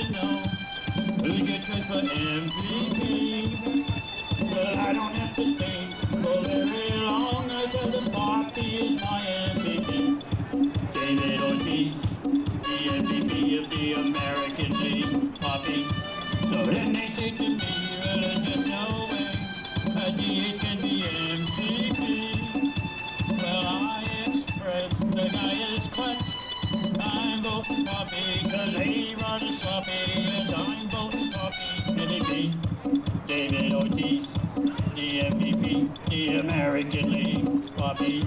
Your choice for MVP? Well, I don't have to think for very long until the is my MVP. David Ortiz, the MVP of the American League, Papi. So then they say to me, well, no way can be MVP. Well, I express the guy is clutch. I'm I'm voting for David Ortiz, the MVP, the American League, Bobby.